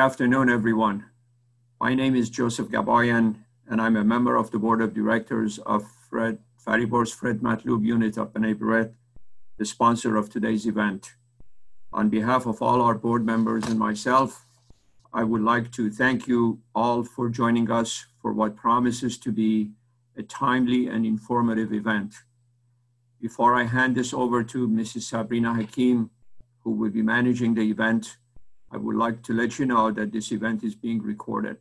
Good afternoon, everyone. My name is Joseph Gaboyan, and I'm a member of the board of directors of Fred Fariborz Fred Matloob unit of B'nai the sponsor of today's event. On behalf of all our board members and myself, I would like to thank you all for joining us for what promises to be a timely and informative event. Before I hand this over to Mrs. Sabrina Hakim, who will be managing the event, I would like to let you know that this event is being recorded.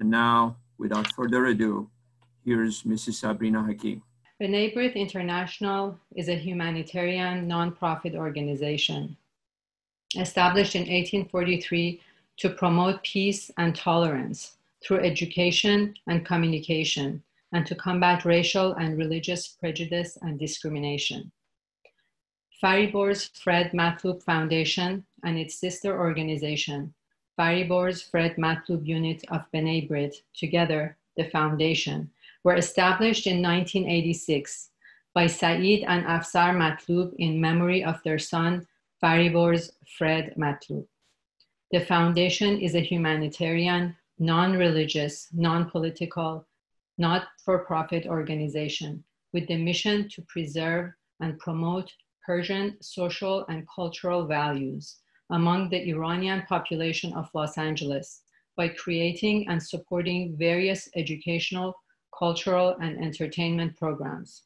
And now, without further ado, here's Mrs. Sabrina Hakim. B'nai B'rith International is a humanitarian nonprofit organization established in 1843 to promote peace and tolerance through education and communication and to combat racial and religious prejudice and discrimination. Fariborz Fred Matloob Foundation and its sister organization, Fariborz Fred Matloob Unit of B'nai B'rith, together, the foundation, were established in 1986 by Saeed and Afsar Matloob in memory of their son, Fariborz Fred Matloob. The foundation is a humanitarian, non religious, non political, not for profit organization with the mission to preserve and promote Persian social and cultural values among the Iranian population of Los Angeles by creating and supporting various educational, cultural, and entertainment programs.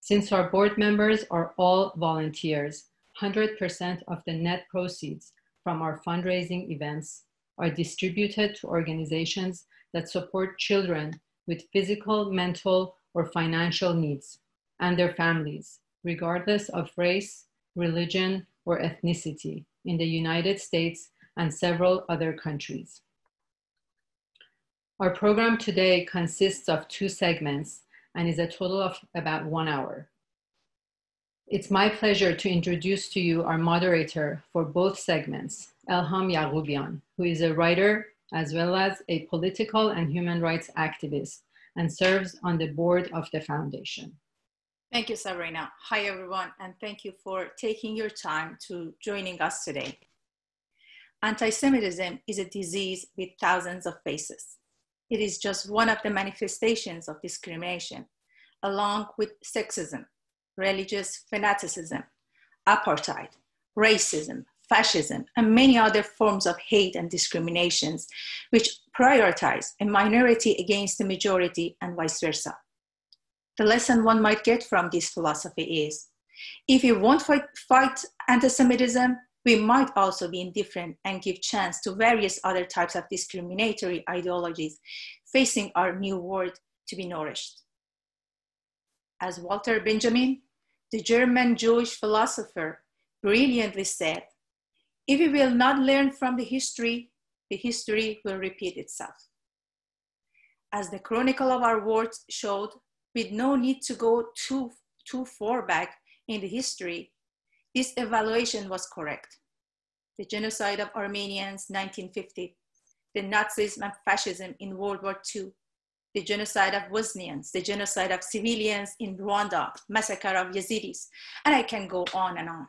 Since our board members are all volunteers, 100% of the net proceeds from our fundraising events are distributed to organizations that support children with physical, mental, or financial needs and their families, regardless of race, religion, or ethnicity in the United States and several other countries. Our program today consists of two segments and is a total of about one hour. It's my pleasure to introduce to you our moderator for both segments, Elham Yaghoubian, who is a writer as well as a political and human rights activist and serves on the board of the foundation. Thank you, Sabrina. Hi, everyone, and thank you for taking your time to joining us today. Anti-Semitism is a disease with thousands of faces. It is just one of the manifestations of discrimination, along with sexism, religious fanaticism, apartheid, racism, fascism, and many other forms of hate and discriminations, which prioritize a minority against the majority and vice versa. The lesson one might get from this philosophy is if we won't fight, fight anti Semitism, we might also be indifferent and give chance to various other types of discriminatory ideologies facing our new world to be nourished. As Walter Benjamin, the German Jewish philosopher, brilliantly said, if we will not learn from the history, the history will repeat itself. As the chronicle of our words showed, with no need to go too, too far back in the history, this evaluation was correct. The genocide of Armenians, 1950, the Nazism and fascism in World War II, the genocide of Bosnians, the genocide of civilians in Rwanda, massacre of Yazidis, and I can go on and on.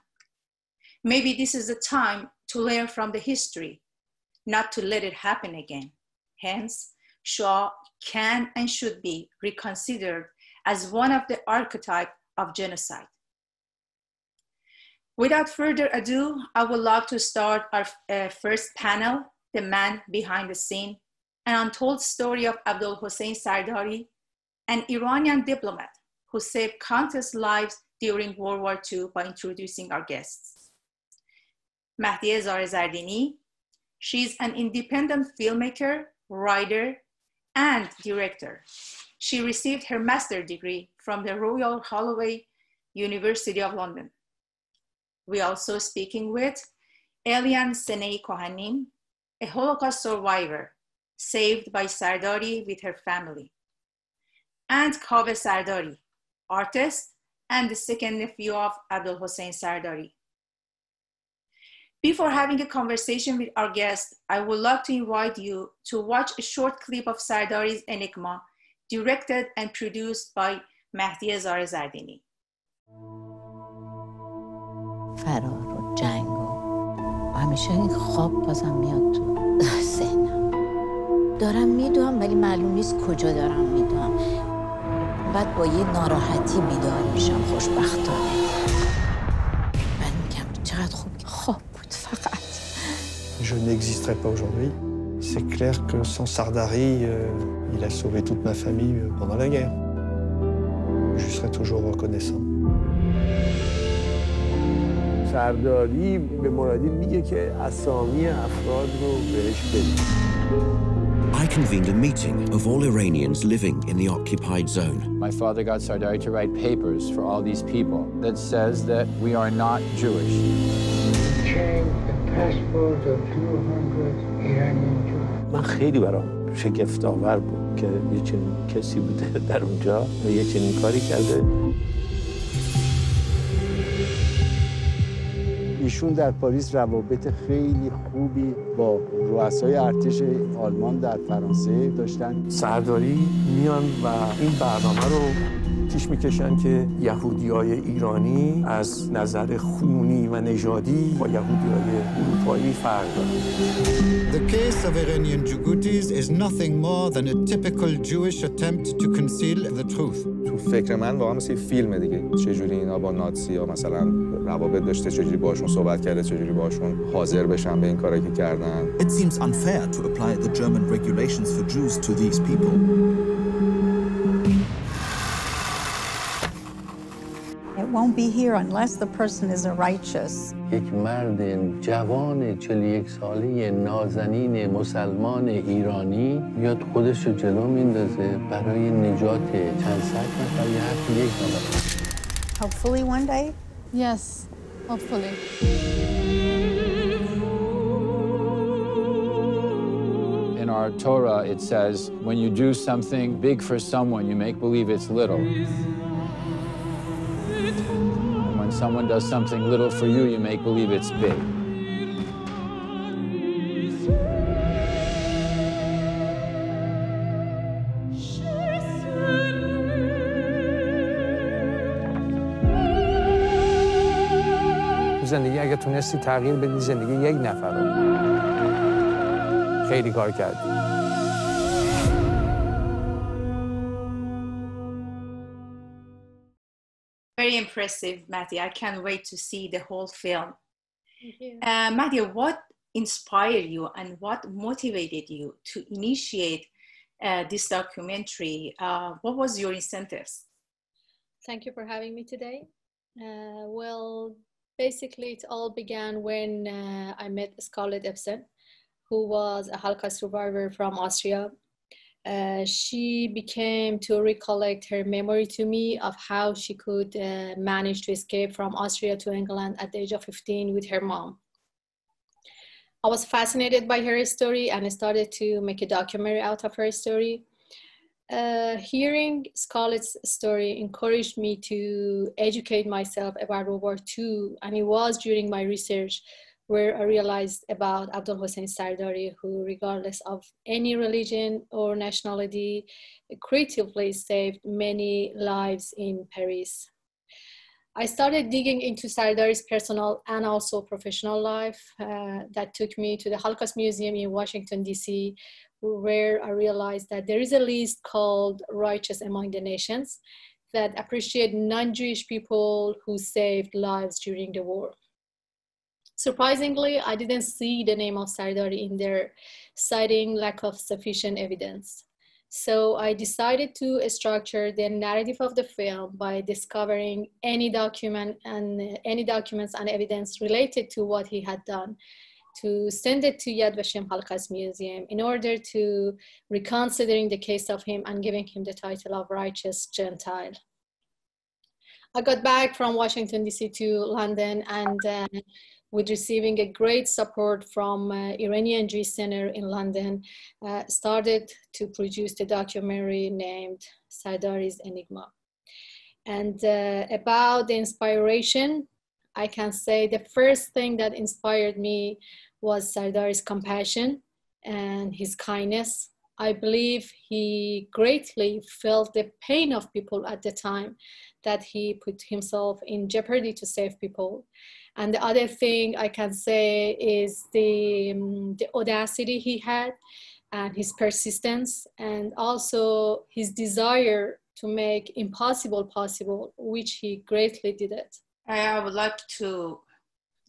Maybe this is the time to learn from the history, not to let it happen again. Hence, Shoah can and should be reconsidered as one of the archetype of genocide. Without further ado, I would like to start our uh, first panel, The Man Behind the Scene, an untold story of Abdol Hossein Sardari, an Iranian diplomat who saved countless lives during World War II by introducing our guests. Mahdieh Zare Zardiny, she's an independent filmmaker, writer, and director. She received her master's degree from the Royal Holloway University of London. We are also speaking with Eliane Senehi Cohanim, a Holocaust survivor saved by Sardari with her family, and Kaveh Sardari, artist and the second nephew of Abdol Hossein Sardari. Before having a conversation with our guest, I would like to invite you to watch a short clip of Sardari's Enigma, directed and produced by Mahdieh Zare Zardiny. فرار و جنگ و همیشه این خواب بازم میاد تو ذهنم دارم میدونم ولی معلوم نیست کجا دارم میدونم بعد با یه ناراحتی بیدار میشم خوشبختانه Je n'existerais pas aujourd'hui. C'est clair que sans Sardari, euh, il a sauvé toute ma famille euh, pendant la guerre. Je serai toujours reconnaissant. سرداری به مرادی میگه که اسامی افراد رو بهش بدید I convened a meeting of all Iranians living in the occupied zone. My father got Sardari to write papers for all these people that says that we are not Jewish. Change the passport of 200 Iranian Jews. من خیلی برام شگفت آور بود که یه چنین کسی بوده در اونجا و یه چنین کاری کرده ایشون در پاریس روابط خیلی خوبی با رؤسای ارتش آلمان در فرانسه داشتن سرداری میان و این برنامه رو پیش می‌کشن که یهودی های ایرانی از نظر خونی و نژادی با یهودی های اروپایی فرق دارن The case of Iranian Djiboutis is nothing more than a typical Jewish attempt to conceal the truth. تو فکر من واقعا مثل فیلم دیگه چجوری اینا با ناتسی ها مثلا روابط داشته چجوری باشون صحبت کرده چجوری باشون حاضر بشن به این کاری که کردن It seems unfair to apply the German regulations for Jews to these people. won't be here unless the person is a righteous. یک مرد جوان 41 ساله نازنین مسلمان ایرانی میاد خودش رو جلو میندازه برای نجات چند صد نفر یه حرف یک نفر Hopefully one day. Yes, hopefully. In our Torah, it says, when you do something big for someone, you make believe it's little. And when someone does something little for you, you make believe it's big. تو زندگی اگه تونستی تغییر بدی زندگی یک نفر رو خیلی کار کردی Impressive, Mahdieh. I can't wait to see the whole film. Thank you. Uh, what inspired you and what motivated you to initiate uh, this documentary? Uh, what was your incentives? Thank you for having me today. Uh, well, basically, it all began when uh, I met Scarlett Epson, who was a Holocaust survivor from Austria. Uh, she became to recollect her memory to me of how she could uh, manage to escape from Austria to England at the age of 15 with her mom. I was fascinated by her story and I started to make a documentary out of her story. Uh, hearing Scarlett's story encouraged me to educate myself about World War II, and it was during my research where I realized about Abdol Hossein Sardari, who, regardless of any religion or nationality, creatively saved many lives in Paris. I started digging into Sardari's personal and also professional life. Uh, that took me to the Holocaust Museum in Washington, D.C., where I realized that there is a list called Righteous Among the Nations that appreciate non Jewish people who saved lives during the war. Surprisingly, I didn't see the name of Sardari in there, citing lack of sufficient evidence. So I decided to structure the narrative of the film by discovering any document and any documents and evidence related to what he had done to send it to Yad Vashem Holocaust Museum in order to reconsidering the case of him and giving him the title of righteous Gentile. I got back from Washington DC to London and uh, with receiving a great support from uh, Iranian Jewish Center in London, uh, started to produce the documentary named Sardari's Enigma. And uh, about the inspiration, I can say the first thing that inspired me was Sardari's compassion and his kindness. I believe he greatly felt the pain of people at the time that he put himself in jeopardy to save people. And the other thing I can say is the, um, the audacity he had and his persistence and also his desire to make impossible possible, which he greatly did it. I would like to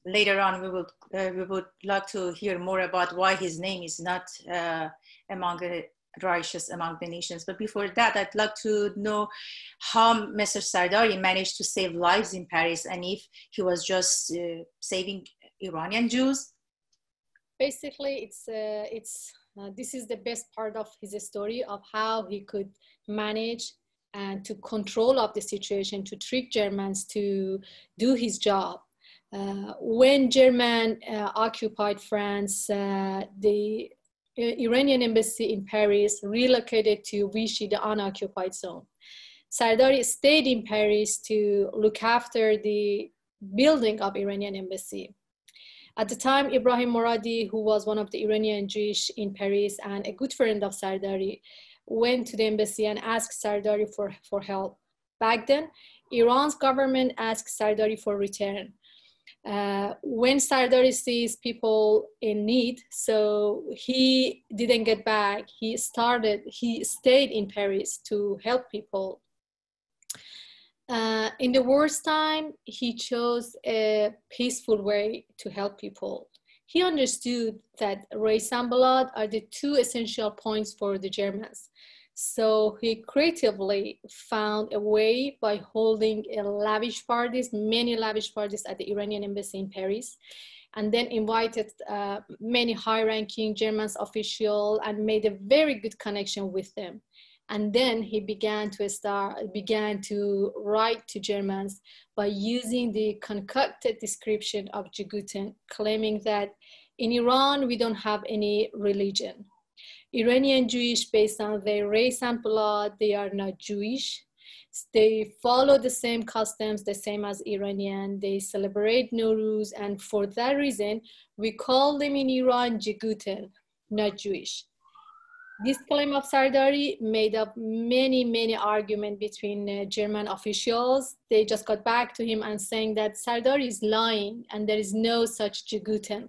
later on we would uh, we would like to hear more about why his name is not uh, among the righteous among the nations. But before that, I'd like to know how Mr. Sardari managed to save lives in Paris and if he was just uh, saving Iranian Jews. Basically, it's uh, it's uh, this is the best part of his story of how he could manage and to control of the situation to trick Germans to do his job. Uh, when German uh, occupied France, uh, the Iranian embassy in Paris relocated to Vichy, the unoccupied zone. Sardari stayed in Paris to look after the building of Iranian embassy. At the time, Ibrahim Moradi, who was one of the Iranian Jewish in Paris and a good friend of Sardari, went to the embassy and asked Sardari for, for help. Back then, Iran's government asked Sardari for return. Uh, when Sardari sees people in need, so he didn't get back. He started, he stayed in Paris to help people uh, in the worst time, he chose a peaceful way to help people. He understood that race and blood are the two essential points for the Germans. So he creatively found a way by holding lavish parties, many lavish parties at the Iranian embassy in Paris, and then invited uh, many high-ranking German officials and made a very good connection with them. And then he began to start began to write to germans by using the concocted description of Je claiming that in iran we don't have any religion iranian jewish based on their race and blood they are not jewish they follow the same customs the same as iranian they celebrate nowruz and for that reason we call them in iran Je Guten not jewish this claim of Sardari made up many, many arguments between uh, German officials. They just got back to him and saying that Sardari is lying and there is no such Je Guten.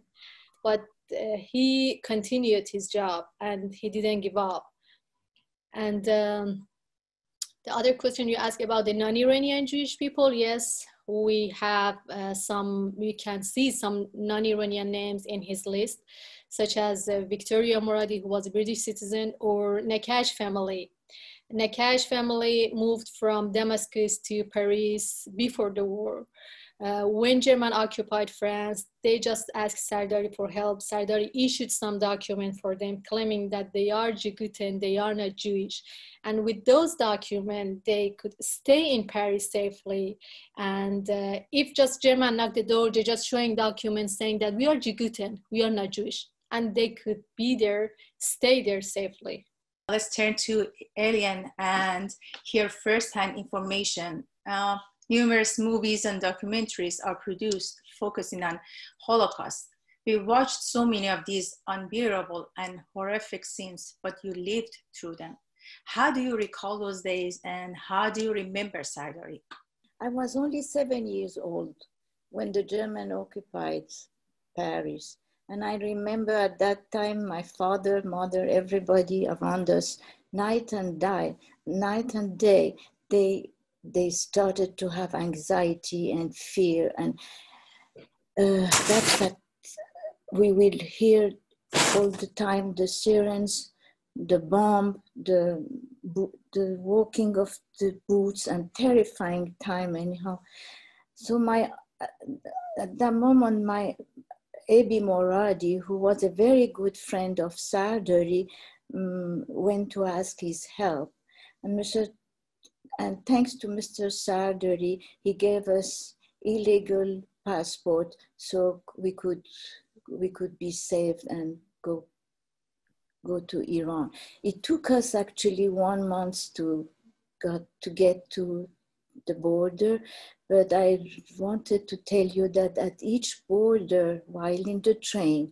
But uh, he continued his job and he didn't give up. And um, the other question you asked about the non-Iranian Jewish people, yes, we have uh, some, we can see some non-Iranian names in his list such as uh, Victoria Moradi, who was a British citizen, or Nakash family. Nakash family moved from Damascus to Paris before the war. Uh, when German occupied France, they just asked Sardari for help. Sardari issued some document for them claiming that they are Je Guten, they are not Jewish. And with those documents, they could stay in Paris safely. And uh, if just German knocked the door, they're just showing documents saying that we are Je we are not Jewish and they could be there, stay there safely. Let's turn to Eliane and hear firsthand information. Uh, numerous movies and documentaries are produced focusing on Holocaust. We watched so many of these unbearable and horrific scenes, but you lived through them. How do you recall those days and how do you remember Sardari? I was only seven years old when the German occupied Paris. And I remember at that time, my father, mother, everybody around us, night and day, night and day, they they started to have anxiety and fear, and uh, that's that we will hear all the time the sirens, the bomb, the the walking of the boots, and terrifying time anyhow. So my at that moment, my Abi Moradi, who was a very good friend of Sardari, um, went to ask his help. And, Mr., and thanks to Mr. Sardari, he gave us illegal passport so we could, we could be saved and go, go to Iran. It took us actually one month to, got, to get to the border but I wanted to tell you that at each border, while in the train,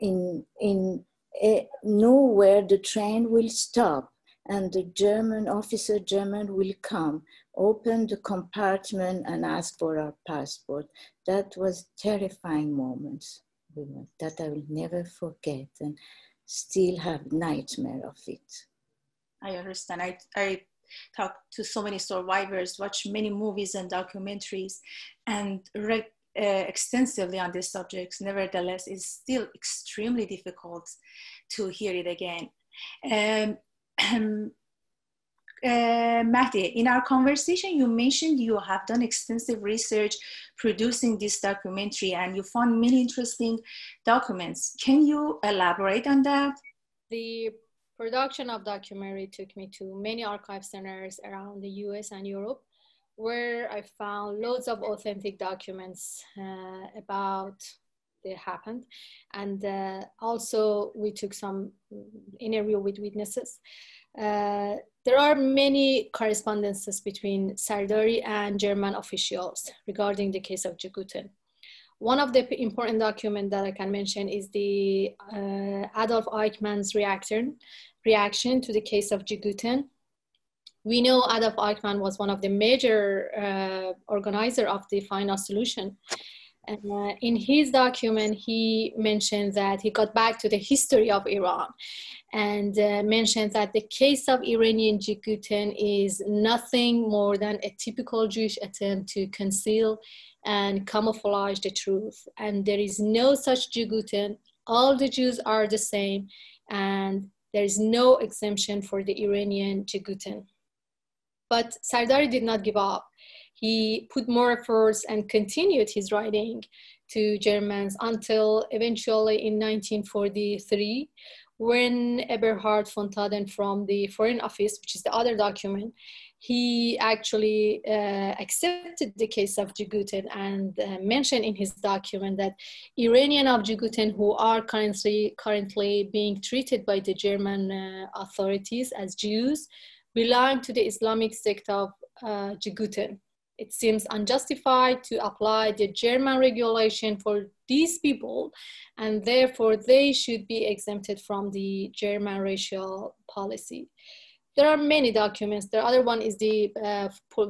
in, in uh, nowhere the train will stop. And the German officer German will come, open the compartment and ask for our passport. That was terrifying moments that I will never forget and still have nightmare of it. I understand. I, I talk to so many survivors, watch many movies and documentaries, and read uh, extensively on these subjects. Nevertheless, it's still extremely difficult to hear it again. Um, uh, Mahdi, in our conversation, you mentioned you have done extensive research producing this documentary and you found many interesting documents. Can you elaborate on that? The production of documentary took me to many archive centers around the US and Europe where I found loads of authentic documents uh, about they happened. And uh, also we took some interview with witnesses. Uh, there are many correspondences between Sardari and German officials regarding the case of Jiguten. One of the important documents that I can mention is the uh, Adolf Eichmann's reaction, reaction to the case of Jiguten. We know Adolf Eichmann was one of the major uh, organizer of the final solution uh, in his document, he mentioned that he got back to the history of Iran and uh, mentioned that the case of Iranian Jiguten is nothing more than a typical Jewish attempt to conceal and camouflage the truth. And there is no such Jiguten. All the Jews are the same, and there is no exemption for the Iranian Jiguten. But Sardari did not give up he put more efforts and continued his writing to Germans until eventually in 1943, when Eberhard von Thadden from the Foreign Office, which is the other document, he actually uh, accepted the case of Jiguten and uh, mentioned in his document that Iranian of Jiguten who are currently, currently being treated by the German uh, authorities as Jews belong to the Islamic sect of uh, Jiguten it seems unjustified to apply the German regulation for these people, and therefore they should be exempted from the German racial policy. There are many documents. The other one is the uh,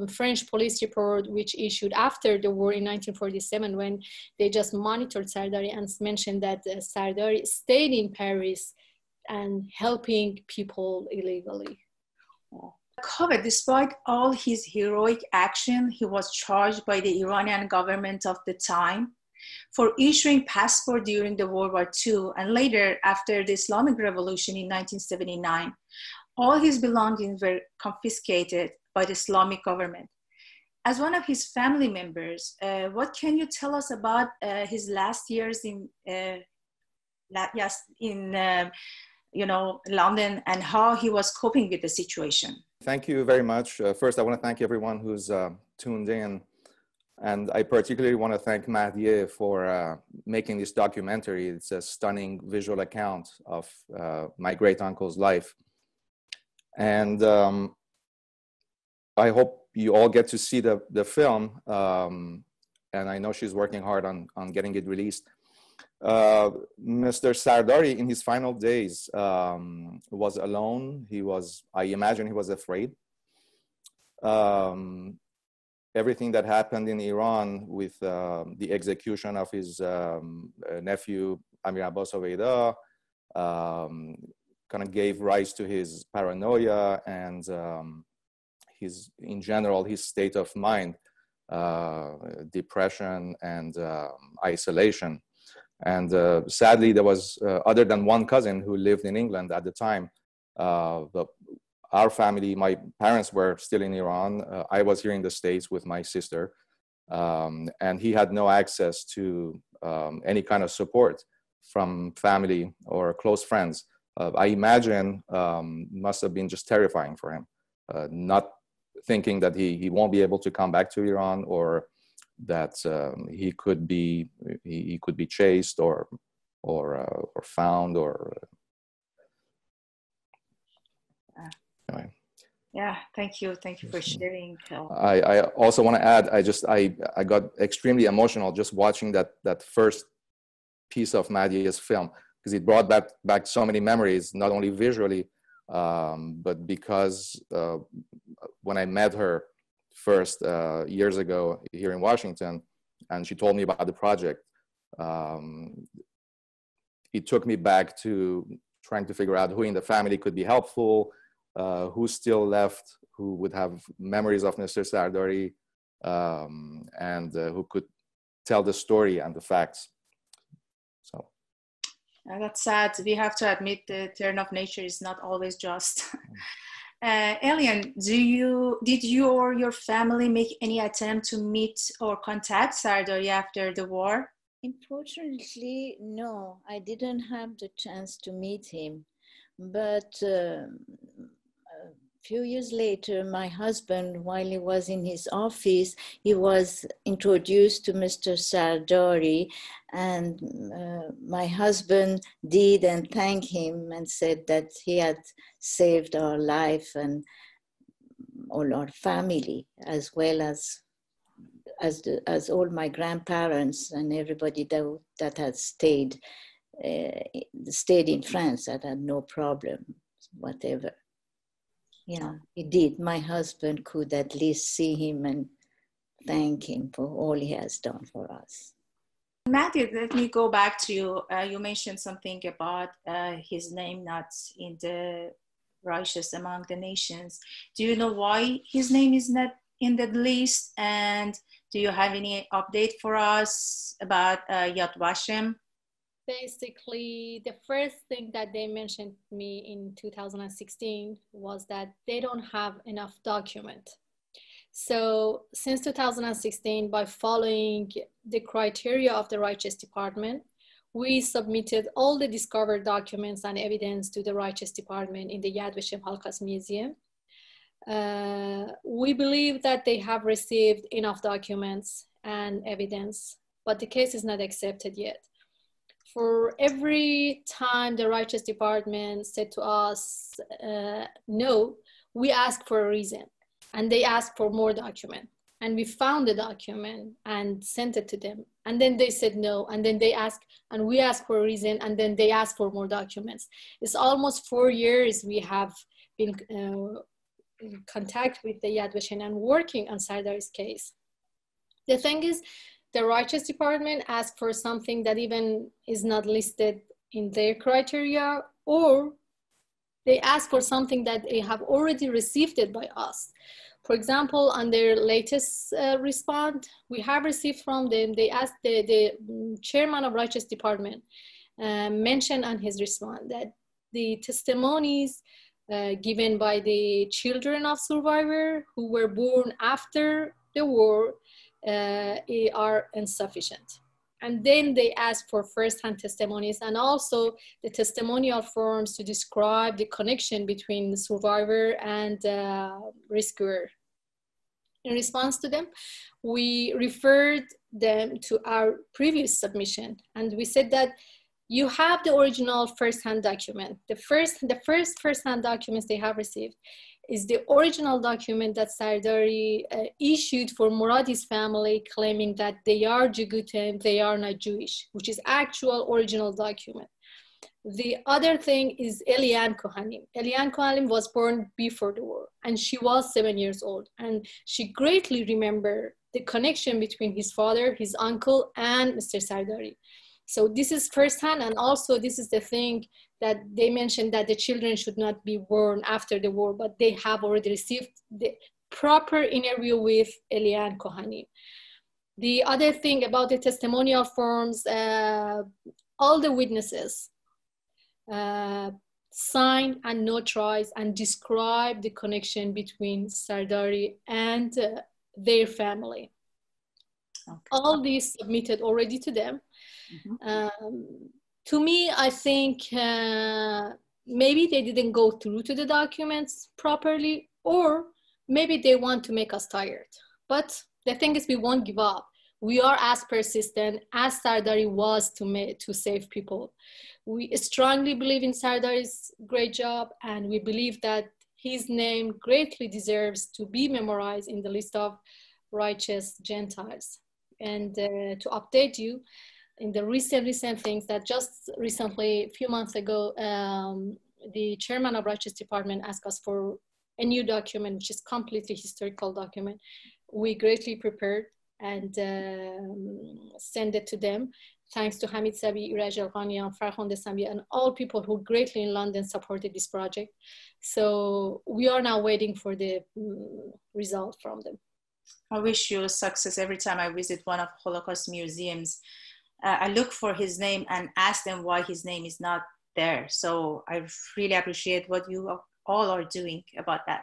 French police report, which issued after the war in 1947, when they just monitored Sardari and mentioned that uh, Sardari stayed in Paris and helping people illegally. Kaveh, despite all his heroic action, he was charged by the Iranian government of the time for issuing passport during the World War II and later after the Islamic Revolution in 1979. All his belongings were confiscated by the Islamic government. As one of his family members, uh, what can you tell us about uh, his last years in, uh, yes, in uh, you know, London and how he was coping with the situation? Thank you very much. Uh, first, I want to thank everyone who's uh, tuned in. And I particularly want to thank Mahdieh for uh, making this documentary. It's a stunning visual account of uh, my great uncle's life. And um, I hope you all get to see the, the film. Um, and I know she's working hard on, on getting it released. Uh, Mr. Sardari, in his final days, um, was alone. He was, I imagine, he was afraid. Um, everything that happened in Iran with uh, the execution of his um, uh, nephew Amir Abbas Hoveyda um, kind of gave rise to his paranoia and um, his, in general, his state of mind, uh, depression and um, isolation. And uh, sadly, there was, uh, other than one cousin who lived in England at the time, uh, the, our family, my parents were still in Iran. Uh, I was here in the States with my sister. Um, and he had no access to um, any kind of support from family or close friends. Uh, I imagine um, must have been just terrifying for him, uh, not thinking that he, he won't be able to come back to Iran or that um, he could be he, he, could be chased or or uh, or found or uh, anyway. yeah thank you. Thank you for sharing I, I also want to add i just i i got extremely emotional just watching that that first piece of Mahdieh's film because it brought back back so many memories not only visually Um, but because uh, when I met her first uh, years ago here in Washington, and she told me about the project, um, it took me back to trying to figure out who in the family could be helpful, uh, who's still left, who would have memories of Mr. Sardari, um, and uh, who could tell the story and the facts. So. Uh, that's sad. We have to admit the turn of nature is not always just. Uh, Eliane, do you did you or your family make any attempt to meet or contact Sardari after the war? Unfortunately, no. I didn't have the chance to meet him, but uh, few years later, my husband, while he was in his office, he was introduced to Mr. Sardari, and uh, my husband did and thanked him and said that he had saved our life and all our family, as well as as the, as all my grandparents and everybody that that had stayed uh, stayed in France that had no problem whatever yeah, he did. My husband could at least see him and thank him for all he has done for us. Mahdieh, let me go back to you. Uh, you mentioned something about uh, his name not in the righteous among the nations. Do you know why his name is not in the list? And do you have any update for us about uh, Yad Vashem? Basically the first thing that they mentioned me in 2016 was that they don't have enough document. So since 2016 by following the criteria of the righteous department we submitted all the discovered documents and evidence to the righteous department in the yad vashem holocaust museum. Uh, we believe that they have received enough documents and evidence but the case is not accepted yet for every time the righteous department said to us uh, no, we asked for a reason. And they asked for more document. And we found the document and sent it to them. And then they said no. And then they asked and we asked for a reason. And then they asked for more documents. It's almost four years we have been uh, in contact with the yad vashem and working on Sardari's case. The thing is the righteous department ask for something that even is not listed in their criteria or they ask for something that they have already received it by us. For example on their latest uh, response we have received from them they asked the, the chairman of righteous department uh, mentioned on his response that the testimonies uh, given by the children of survivor who were born after the war uh, are insufficient. And then they ask for first-hand testimonies and also the testimonial forms to describe the connection between the survivor and uh, rescuer. In response to them, we referred them to our previous submission and we said that you have the original first-hand document. The first, the first first-hand documents they have received is the original document that Sardari uh, issued for Moradi's family claiming that they are Jagutin, they are not Jewish, which is actual original document. The other thing is Eliane Cohanim. Eliane Cohanim was born before the war and she was seven years old and she greatly remembered the connection between his father, his uncle, and Mr. Sardari. So this is firsthand, and also this is the thing that they mentioned that the children should not be born after the war, but they have already received the proper interview with Eliane Cohanim. The other thing about the testimonial forms, uh, all the witnesses uh, sign and notarize and describe the connection between Sardari and uh, their family. Okay. All these submitted already to them. Mm-hmm. Um, to me, I think uh, maybe they didn't go through to the documents properly, or maybe they want to make us tired. But the thing is, we won't give up. We are as persistent as Sardari was to, make, to save people. We strongly believe in Sardari's great job, and we believe that his name greatly deserves to be memorized in the list of righteous Gentiles. And uh, to update you, in the recent recent things that just recently, a few months ago, um, the chairman of Righteous Department asked us for a new document, which is completely historical document. We greatly prepared and um, send it to them. Thanks to Hamid Sabi, Iraj Elghanian, Farkhonde Sambi, and all people who greatly in London supported this project. So we are now waiting for the um, result from them. I wish you success every time I visit one of Holocaust museums. Uh, I look for his name and ask them why his name is not there. So I really appreciate what you all are doing about that.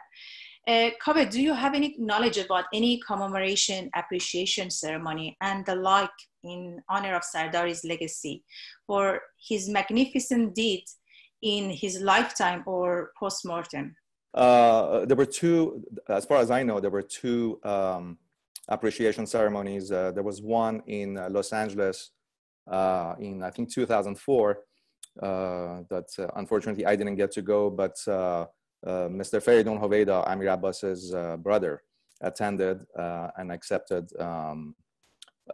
Uh, Kaveh, do you have any knowledge about any commemoration appreciation ceremony and the like in honor of Sardari's legacy for his magnificent deed in his lifetime or post-mortem? Uh, there were two, as far as I know, there were two um, appreciation ceremonies. Uh, there was one in uh, Los Angeles uh, in, I think, 2004 uh, that uh, unfortunately I didn't get to go, but Mr. Feridun Hoveyda, Amir Abbas's brother, attended and accepted um,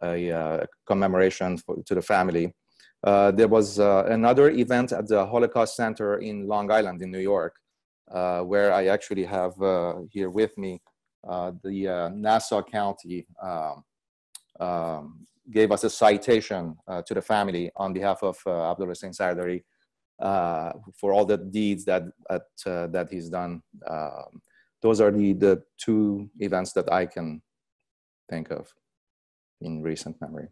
a commemoration for, to the family. there was another event at the Holocaust Center in Long Island in New York uh, where I actually have uh, here with me uh, the Nassau County um, um, gave us a citation to the family on behalf of Abdol Hossein Sardari for all the deeds that that, that he's done. Um, those are the, the two events that I can think of in recent memory.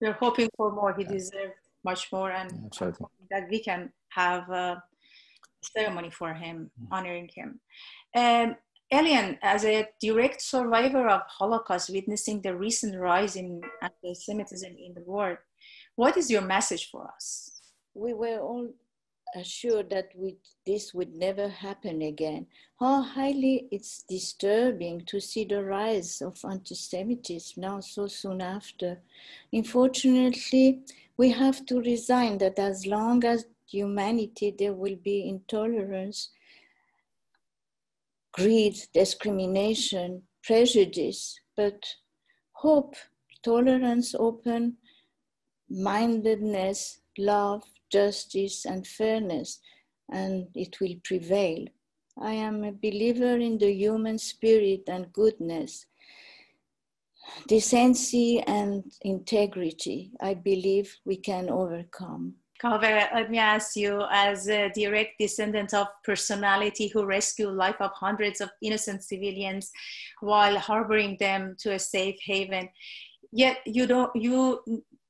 We're hoping for more. He deserves much more, and Absolutely. that we can have a ceremony for him, mm. honoring him. Um, Eliane, as a direct survivor of Holocaust, witnessing the recent rise in anti-Semitism in the world, what is your message for us? We were all assured that we, this would never happen again. How highly it's disturbing to see the rise of anti-Semitism now so soon after. Unfortunately, we have to resign that as long as humanity, there will be intolerance, greed, discrimination, prejudice, but hope, tolerance, open mindedness, love, justice, and fairness, and it will prevail. I am a believer in the human spirit and goodness, decency and integrity. I believe we can overcome. Kaveh, let me ask you, as a direct descendant of personality who rescued life of hundreds of innocent civilians while harboring them to a safe haven, yet you don't, you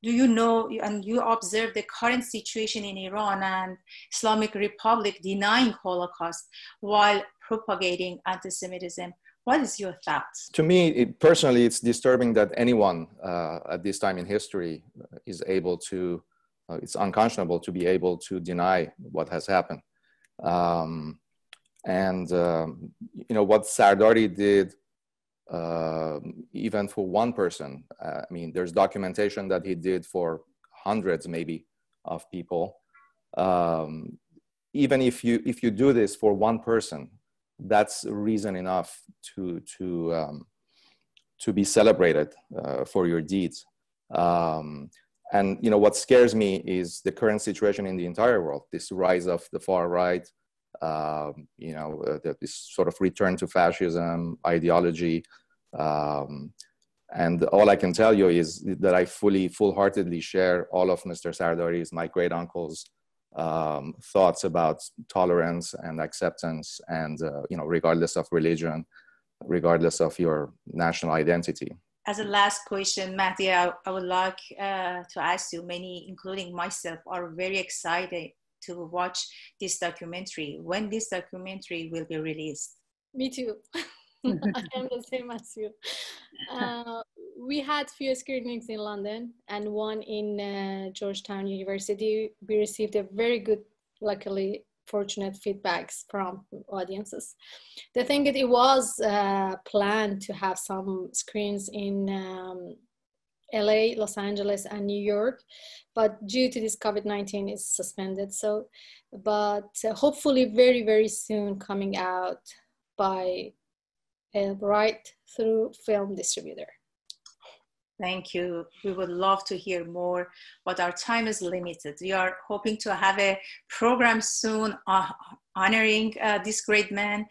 do you know and you observe the current situation in Iran and Islamic Republic denying Holocaust while propagating anti-Semitism? What is your thoughts? To me, it, personally, it's disturbing that anyone uh, at this time in history is able to it's unconscionable to be able to deny what has happened. Um, and um, you know what Sardari did, uh, even for one person. Uh, I mean, there's documentation that he did for hundreds, maybe, of people. Um, even if you if you do this for one person, that's reason enough to to um, to be celebrated uh, for your deeds. Um, and you know what scares me is the current situation in the entire world. This rise of the far right, um, you know, uh, this sort of return to fascism ideology. Um, and all I can tell you is that I fully, full-heartedly share all of Mr. Sardari's, my great uncle's um, thoughts about tolerance and acceptance, and uh, you know, regardless of religion, regardless of your national identity as a last question, Mahdieh, I, I would like uh, to ask you, many, including myself, are very excited to watch this documentary. When this documentary will be released? Me too. I am the same as you. Uh, we had few screenings in London and one in uh, Georgetown University. We received a very good, luckily, fortunate feedbacks from audiences. The thing that it was uh, planned to have some screens in um, LA, Los Angeles, and New York, but due to this COVID-19, it's suspended. So, but uh, hopefully very, very soon coming out by a right through film distributor. Thank you. We would love to hear more, but our time is limited. We are hoping to have a program soon uh, honoring uh, this great man.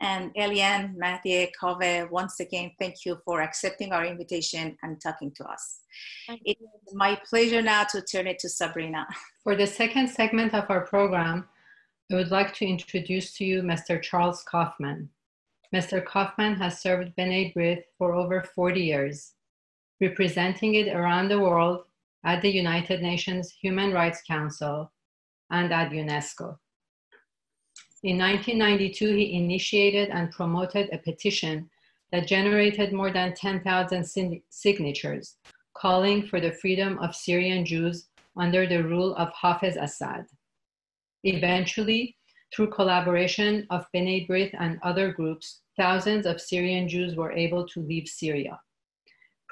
And Eliane Mahdieh Kaveh, once again, thank you for accepting our invitation and talking to us. It is my pleasure now to turn it to Sabrina. For the second segment of our program, I would like to introduce to you Mr. Charles Kaufman. Mr. Kaufman has served B'nai B'rith for over 40 years representing it around the world at the United Nations Human Rights Council and at UNESCO. In 1992, he initiated and promoted a petition that generated more than 10,000 signatures calling for the freedom of Syrian Jews under the rule of Hafez Assad. Eventually, through collaboration of B'nai B'rith and other groups, thousands of Syrian Jews were able to leave Syria.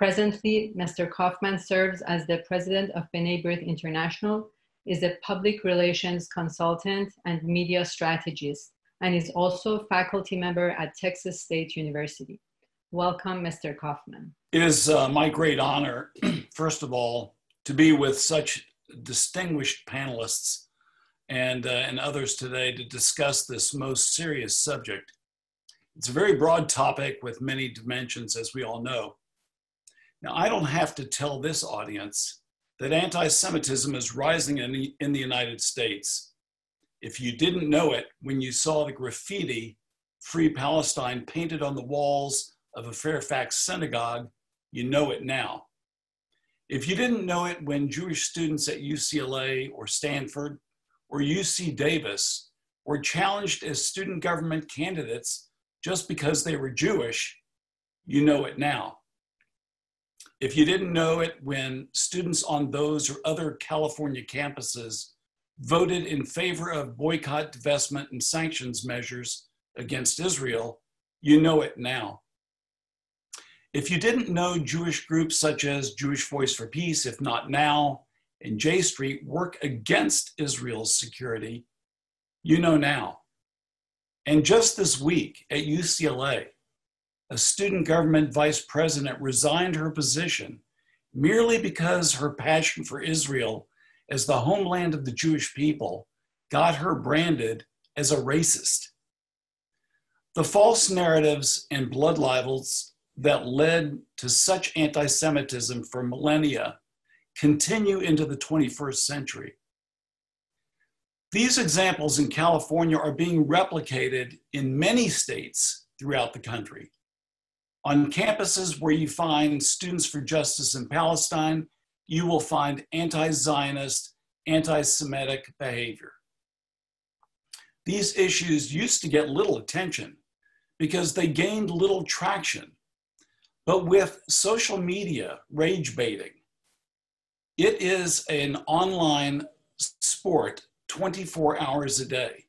Presently, Mr. Kaufman serves as the president of B'nai B'rith International, is a public relations consultant and media strategist, and is also a faculty member at Texas State University. Welcome, Mr. Kaufman. It is uh, my great honor, first of all, to be with such distinguished panelists and, uh, and others today to discuss this most serious subject. It's a very broad topic with many dimensions, as we all know. Now, I don't have to tell this audience that anti Semitism is rising in the, in the United States. If you didn't know it when you saw the graffiti, Free Palestine, painted on the walls of a Fairfax synagogue, you know it now. If you didn't know it when Jewish students at UCLA or Stanford or UC Davis were challenged as student government candidates just because they were Jewish, you know it now. If you didn't know it, when students on those or other California campuses voted in favor of boycott, divestment, and sanctions measures against Israel, you know it now. If you didn't know Jewish groups such as Jewish Voice for Peace, IfNotNow, and J Street work against Israel's security, you know now. And just this week at UCLA, a student government vice president resigned her position merely because her passion for Israel as the homeland of the Jewish people got her branded as a racist. The false narratives and blood libels that led to such anti Semitism for millennia continue into the 21st century. These examples in California are being replicated in many states throughout the country. On campuses where you find Students for Justice in Palestine, you will find anti Zionist, anti Semitic behavior. These issues used to get little attention because they gained little traction. But with social media rage baiting, it is an online sport 24 hours a day.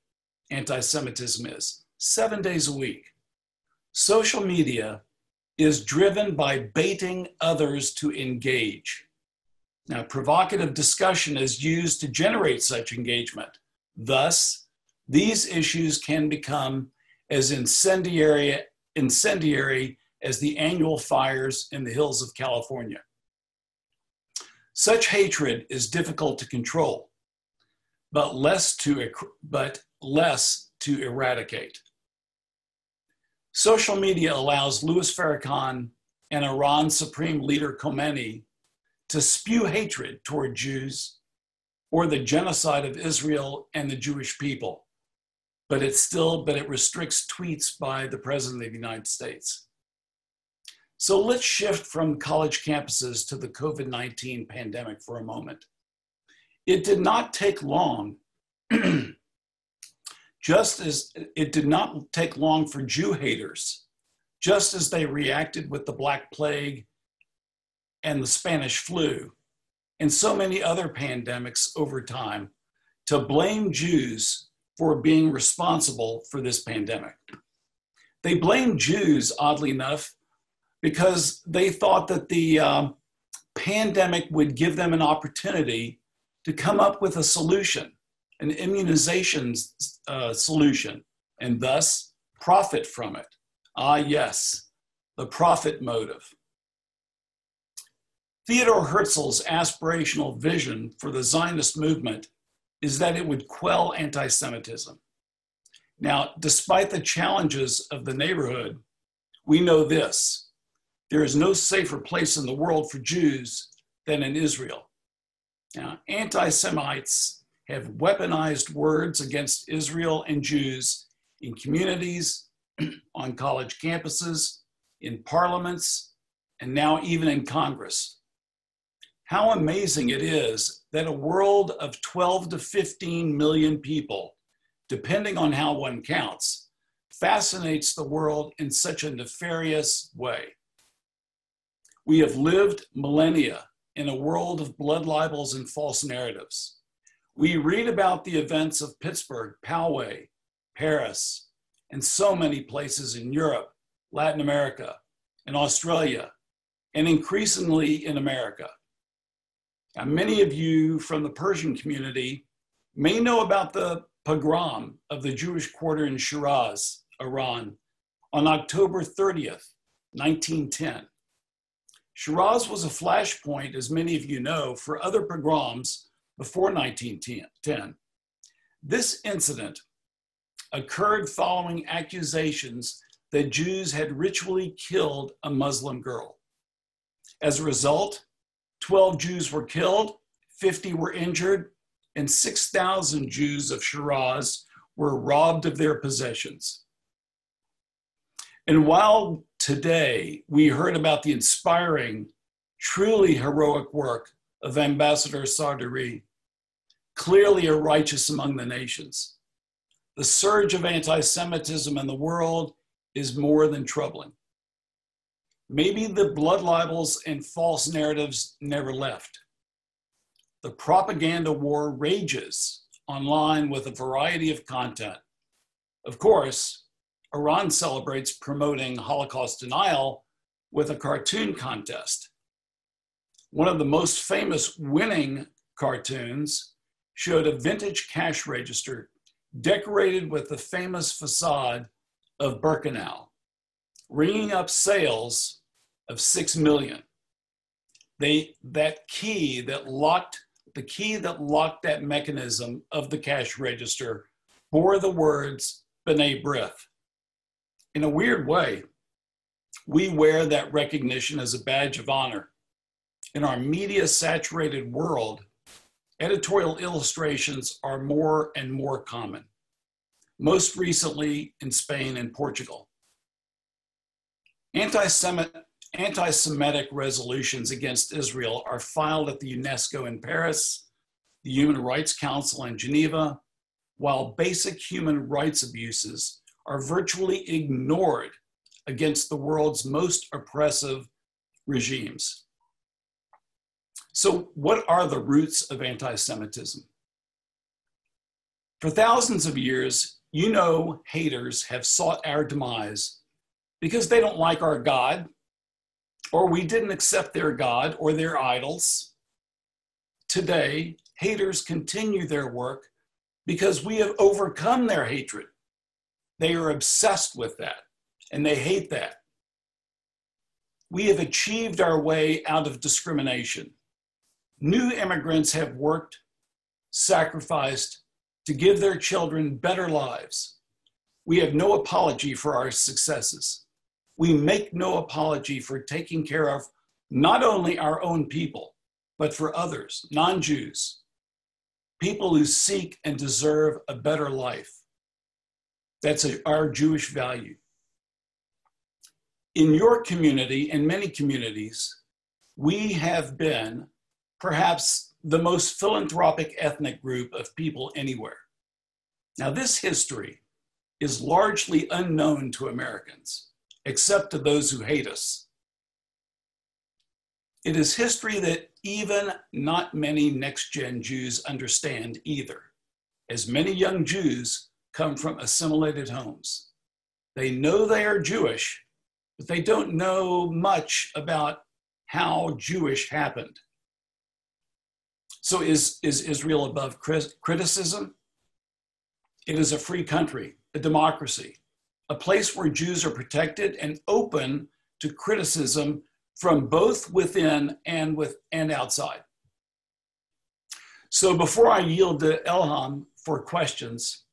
Anti Semitism is seven days a week. Social media is driven by baiting others to engage. Now, provocative discussion is used to generate such engagement. Thus, these issues can become as incendiary, incendiary as the annual fires in the hills of California. Such hatred is difficult to control, but less to, but less to eradicate. Social media allows Louis Farrakhan and Iran Supreme Leader Khomeini to spew hatred toward Jews or the genocide of Israel and the Jewish people. But it still, but it restricts tweets by the President of the United States. So let's shift from college campuses to the COVID 19 pandemic for a moment. It did not take long just as it did not take long for Jew haters, just as they reacted with the Black Plague and the Spanish flu and so many other pandemics over time, to blame Jews for being responsible for this pandemic. They blamed Jews, oddly enough, because they thought that the uh, pandemic would give them an opportunity to come up with a solution an immunization uh, solution and thus profit from it. Ah, yes, the profit motive. Theodore Herzl's aspirational vision for the Zionist movement is that it would quell anti Semitism. Now, despite the challenges of the neighborhood, we know this there is no safer place in the world for Jews than in Israel. Now, anti Semites have weaponized words against Israel and Jews in communities, on college campuses, in parliaments, and now even in Congress. How amazing it is that a world of 12 to 15 million people, depending on how one counts, fascinates the world in such a nefarious way. We have lived millennia in a world of blood libels and false narratives. We read about the events of Pittsburgh, Poway, Paris, and so many places in Europe, Latin America, and Australia, and increasingly in America. Now, many of you from the Persian community may know about the pogrom of the Jewish quarter in Shiraz, Iran, on October 30th, 1910. Shiraz was a flashpoint, as many of you know, for other pogroms before 1910. This incident occurred following accusations that Jews had ritually killed a Muslim girl. As a result, 12 Jews were killed, 50 were injured, and 6,000 Jews of Shiraz were robbed of their possessions. And while today we heard about the inspiring, truly heroic work of Ambassador Sardari, clearly a righteous among the nations, the surge of anti Semitism in the world is more than troubling. Maybe the blood libels and false narratives never left. The propaganda war rages online with a variety of content. Of course, Iran celebrates promoting Holocaust denial with a cartoon contest. One of the most famous winning cartoons showed a vintage cash register decorated with the famous facade of Birkenau, ringing up sales of 6 million. They, that key that locked, the key that locked that mechanism of the cash register bore the words B'nai B'rith. In a weird way, we wear that recognition as a badge of honor. In our media saturated world, editorial illustrations are more and more common, most recently in Spain and Portugal. Anti-Semitic resolutions against Israel are filed at the UNESCO in Paris, the Human Rights Council in Geneva, while basic human rights abuses are virtually ignored against the world's most oppressive regimes. So, what are the roots of anti Semitism? For thousands of years, you know, haters have sought our demise because they don't like our God or we didn't accept their God or their idols. Today, haters continue their work because we have overcome their hatred. They are obsessed with that and they hate that. We have achieved our way out of discrimination. New immigrants have worked, sacrificed to give their children better lives. We have no apology for our successes we make no apology for taking care of not only our own people, but for others, non Jews, people who seek and deserve a better life. That's a, our Jewish value. In your community and many communities, we have been perhaps the most philanthropic ethnic group of people anywhere. Now, this history is largely unknown to Americans except to those who hate us. It is history that even not many next gen Jews understand either, as many young Jews come from assimilated homes. They know they are Jewish, but they don't know much about how Jewish happened. So, is, is Israel above criticism? It is a free country, a democracy a place where Jews are protected and open to criticism from both within and with and outside. So before I yield to Elham for questions,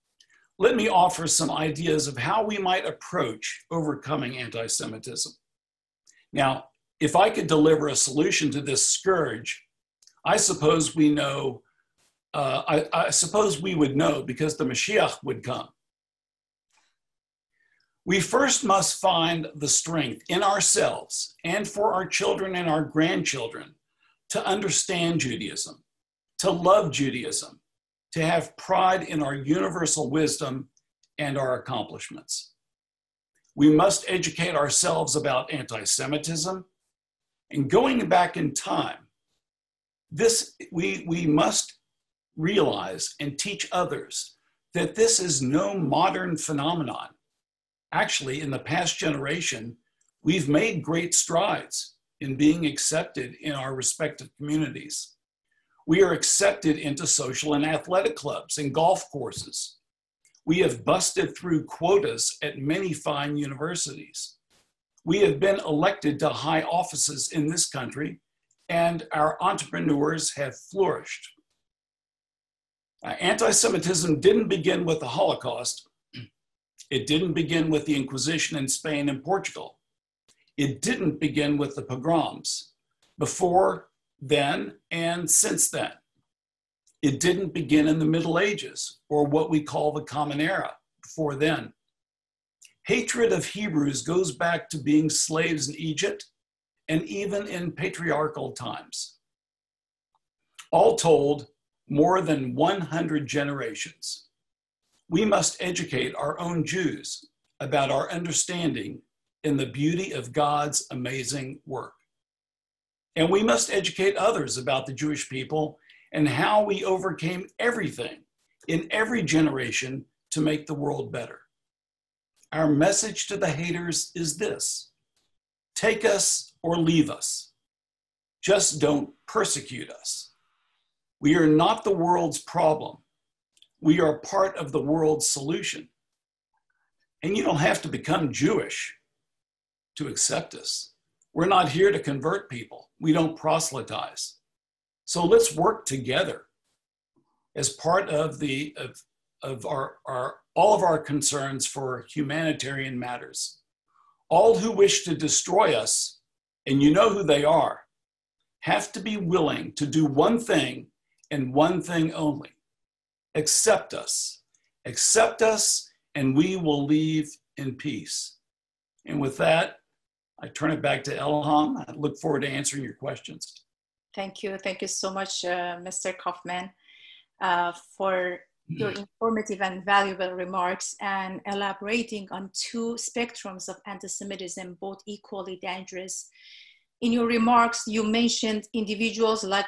let me offer some ideas of how we might approach overcoming anti-Semitism. Now, if I could deliver a solution to this scourge, I suppose we know, uh, I, I suppose we would know because the Mashiach would come. We first must find the strength in ourselves and for our children and our grandchildren to understand Judaism, to love Judaism, to have pride in our universal wisdom and our accomplishments. We must educate ourselves about anti Semitism and going back in time. This, we, we must realize and teach others that this is no modern phenomenon actually, in the past generation, we've made great strides in being accepted in our respective communities. We are accepted into social and athletic clubs and golf courses. We have busted through quotas at many fine universities. We have been elected to high offices in this country, and our entrepreneurs have flourished. Uh, Anti Semitism didn't begin with the Holocaust, it didn't begin with the Inquisition in Spain and Portugal. It didn't begin with the pogroms before then and since then. It didn't begin in the Middle Ages or what we call the Common Era before then. Hatred of Hebrews goes back to being slaves in Egypt and even in patriarchal times. All told, more than 100 generations we must educate our own Jews about our understanding in the beauty of God's amazing work. And we must educate others about the Jewish people and how we overcame everything in every generation to make the world better. Our message to the haters is this take us or leave us. Just don't persecute us. We are not the world's problem. We are part of the world's solution. And you don't have to become Jewish to accept us. We're not here to convert people, we don't proselytize. So let's work together as part of the of, of our, our all of our concerns for humanitarian matters. All who wish to destroy us, and you know who they are, have to be willing to do one thing and one thing only accept us. Accept us, and we will leave in peace. And with that, I turn it back to Elham. I look forward to answering your questions. Thank you. Thank you so much, uh, Mr. Kaufman, uh, for your informative and valuable remarks and elaborating on two spectrums of anti Semitism, both equally dangerous in your remarks, you mentioned individuals like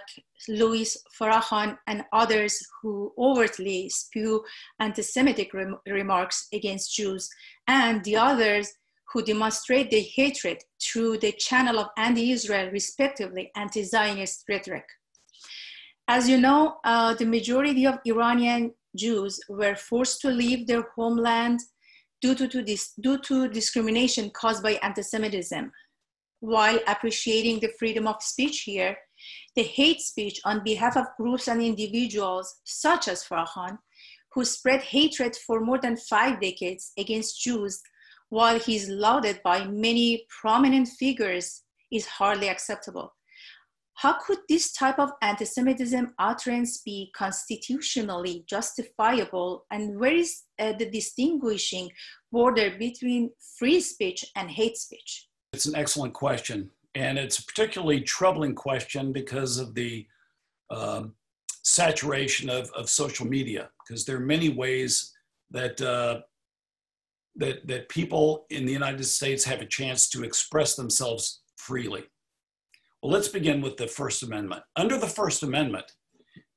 Louis Farrakhan and others who overtly spew anti Semitic rem- remarks against Jews, and the others who demonstrate their hatred through the channel of anti Israel, respectively, anti Zionist rhetoric. As you know, uh, the majority of Iranian Jews were forced to leave their homeland due to, to, this, due to discrimination caused by anti Semitism while appreciating the freedom of speech here, the hate speech on behalf of groups and individuals, such as Farrakhan, who spread hatred for more than five decades against Jews, while he's lauded by many prominent figures, is hardly acceptable. How could this type of anti Semitism utterance be constitutionally justifiable? And where is uh, the distinguishing border between free speech and hate speech? It's an excellent question. And it's a particularly troubling question because of the um, saturation of, of social media, because there are many ways that, uh, that, that people in the United States have a chance to express themselves freely. Well, let's begin with the First Amendment. Under the First Amendment,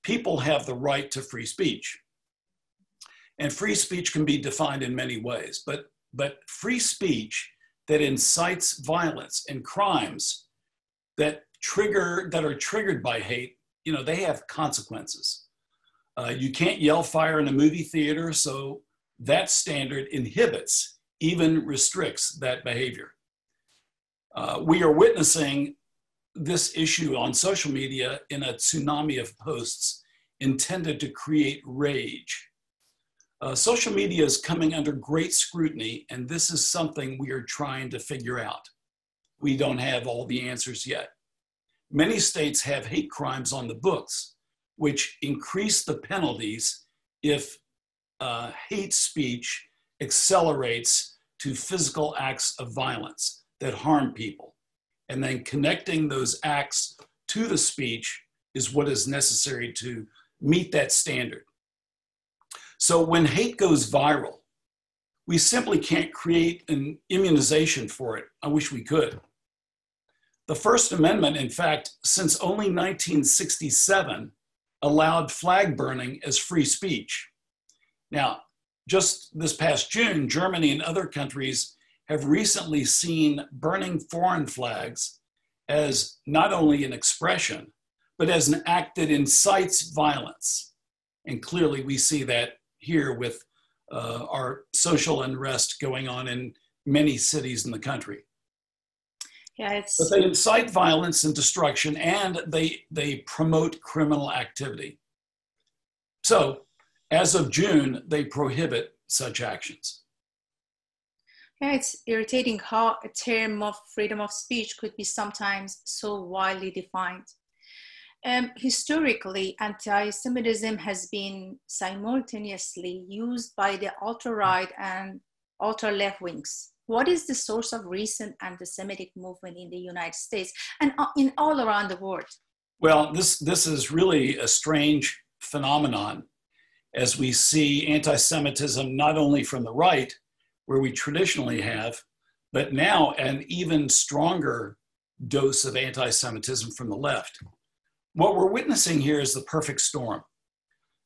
people have the right to free speech. And free speech can be defined in many ways, but, but free speech that incites violence and crimes that trigger that are triggered by hate you know they have consequences uh, you can't yell fire in a movie theater so that standard inhibits even restricts that behavior Uh, we are witnessing this issue on social media in a tsunami of posts intended to create rage. Uh, social media is coming under great scrutiny, and this is something we are trying to figure out. We don't have all the answers yet. Many states have hate crimes on the books, which increase the penalties if uh, hate speech accelerates to physical acts of violence that harm people. And then connecting those acts to the speech is what is necessary to meet that standard. So when hate goes viral, we simply can't create an immunization for it. I wish we could. The First Amendment, in fact, since only 1967, allowed flag burning as free speech. Now, just this past June, Germany and other countries have recently seen burning foreign flags as not only an expression, but as an act that incites violence. And clearly, we see that here with uh, our social unrest going on in many cities in the country. Yeah, it's. But they incite violence and destruction, and they they promote criminal activity. So, as of June, they prohibit such actions. Yeah, it's irritating how a term of freedom of speech could be sometimes so widely defined. Um, historically, anti Semitism has been simultaneously used by the ultra right and ultra left wings. What is the source of recent anti Semitic movement in the United States and uh, in all around the world? Well, this, this is really a strange phenomenon as we see anti Semitism not only from the right, where we traditionally have, but now an even stronger dose of anti Semitism from the left what we're witnessing here is the perfect storm.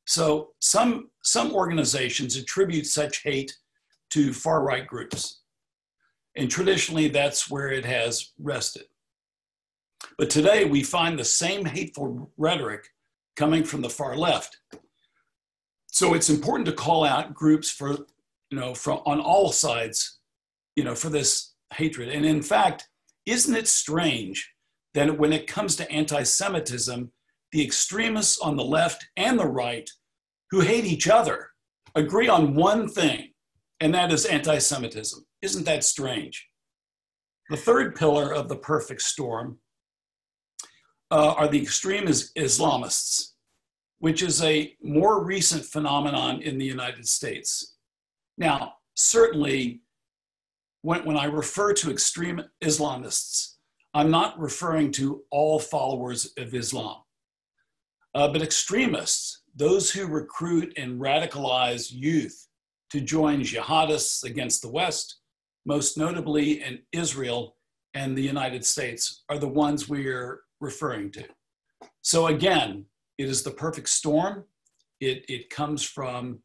So some, some organizations attribute such hate to far right groups. And traditionally, that's where it has rested. But today, we find the same hateful rhetoric coming from the far left. So it's important to call out groups for, you know, from on all sides, you know, for this hatred. And in fact, isn't it strange that when it comes to anti Semitism, the extremists on the left and the right who hate each other agree on one thing, and that is anti Semitism. Isn't that strange? The third pillar of the perfect storm uh, are the extreme Islamists, which is a more recent phenomenon in the United States. Now, certainly, when, when I refer to extreme Islamists, I'm not referring to all followers of Islam. Uh, but extremists, those who recruit and radicalize youth to join jihadists against the West, most notably in Israel and the United States, are the ones we are referring to. So again, it is the perfect storm. It, it comes from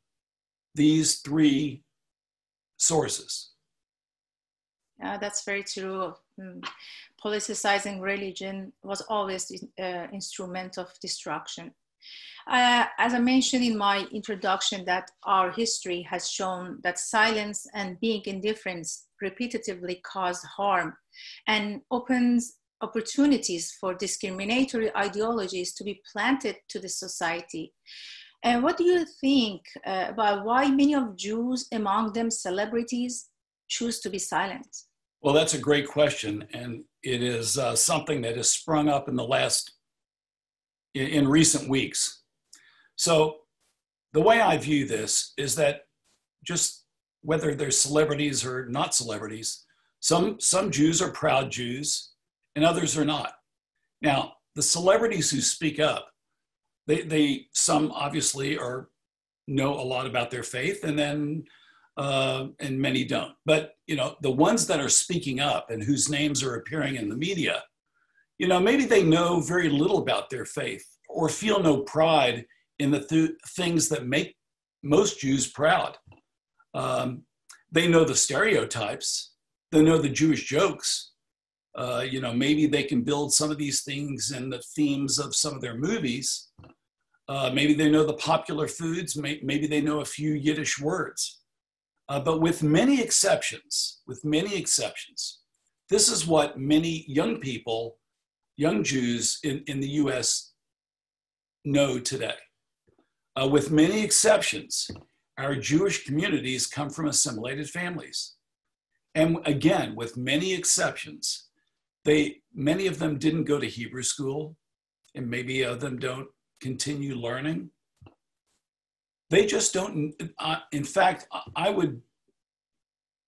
these three sources. Yeah, that's very true. Mm politicizing religion was always an uh, instrument of destruction. Uh, as I mentioned in my introduction, that our history has shown that silence and being indifferent repetitively cause harm and opens opportunities for discriminatory ideologies to be planted to the society. And what do you think uh, about why many of Jews, among them celebrities, choose to be silent? Well, that's a great question. And it is uh, something that has sprung up in the last, in, in recent weeks. So the way I view this is that just whether they're celebrities or not celebrities, some, some Jews are proud Jews and others are not. Now, the celebrities who speak up, they, they some obviously are know a lot about their faith and then uh, and many don't. But you know, the ones that are speaking up and whose names are appearing in the media, you know, maybe they know very little about their faith or feel no pride in the th- things that make most Jews proud. Um, they know the stereotypes. They know the Jewish jokes. Uh, you know, maybe they can build some of these things in the themes of some of their movies. Uh, maybe they know the popular foods. May- maybe they know a few Yiddish words. Uh, but with many exceptions, with many exceptions, This is what many young people, young Jews in, in the US know today. Uh, with many exceptions, our Jewish communities come from assimilated families. And again, with many exceptions, they many of them didn't go to Hebrew school, and maybe of them don't continue learning. They just don't. Uh, in fact, I would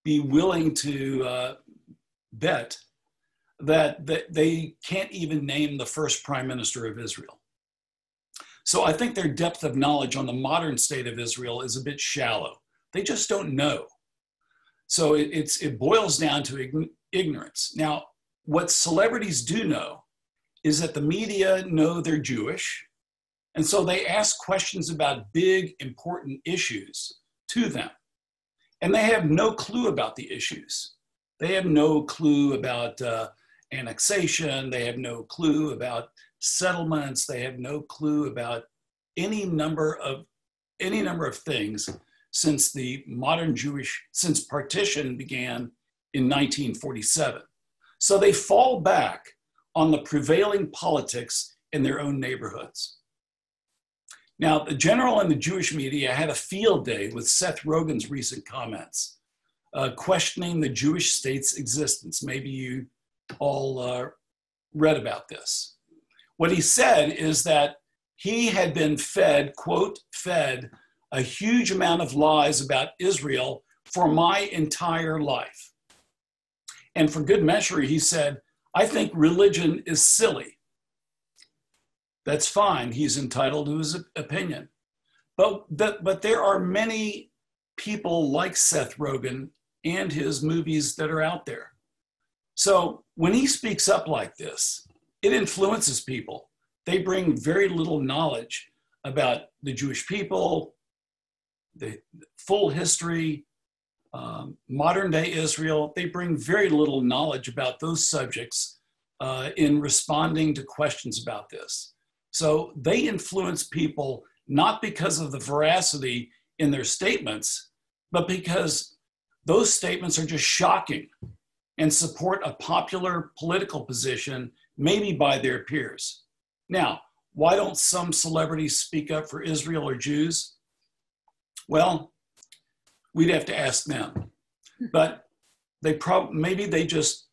be willing to uh, bet that, that they can't even name the first prime minister of Israel. So I think their depth of knowledge on the modern state of Israel is a bit shallow. They just don't know. So it, it's, it boils down to ignorance. Now, what celebrities do know is that the media know they're Jewish, and so they ask questions about big, important issues to them. And they have no clue about the issues. They have no clue about uh, annexation. They have no clue about settlements. They have no clue about any number of any number of things since the modern Jewish since partition began in 1947. So they fall back on the prevailing politics in their own neighborhoods. Now, the general and the Jewish media had a field day with Seth Rogen's recent comments, uh, questioning the Jewish state's existence. Maybe you all uh, read about this. What he said is that he had been fed, quote, fed a huge amount of lies about Israel for my entire life. And for good measure, he said, I think religion is silly. That's fine. He's entitled to his opinion. But, but, but there are many people like Seth Rogen and his movies that are out there. So when he speaks up like this, it influences people. They bring very little knowledge about the Jewish people, the full history, um, modern day Israel. They bring very little knowledge about those subjects uh, in responding to questions about this. So they influence people not because of the veracity in their statements, but because those statements are just shocking and support a popular political position, maybe by their peers. Now, why don't some celebrities speak up for Israel or Jews? Well, we'd have to ask them. But they probably maybe they just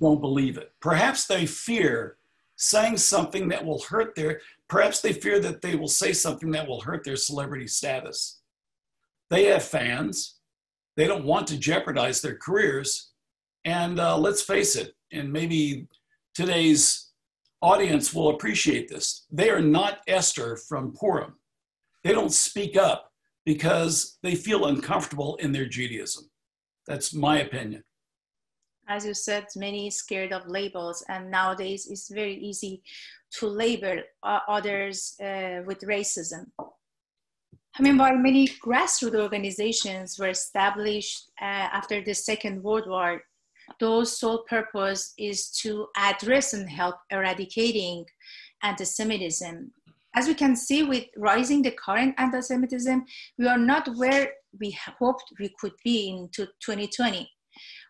don't believe it. Perhaps they fear saying something that will hurt their perhaps they fear that they will say something that will hurt their celebrity status. They have fans. They don't want to jeopardize their careers. And uh, let's face it, and maybe today's audience will appreciate this. They are not Esther from Purim. They don't speak up because they feel uncomfortable in their Judaism. That's my opinion. As you said, many scared of labels, and nowadays it's very easy to label uh, others uh, with racism. I mean, while many grassroots organizations were established uh, after the Second World War those sole purpose is to address and help eradicating anti-Semitism. As we can see with rising the current anti-Semitism, we are not where we hoped we could be in 2020.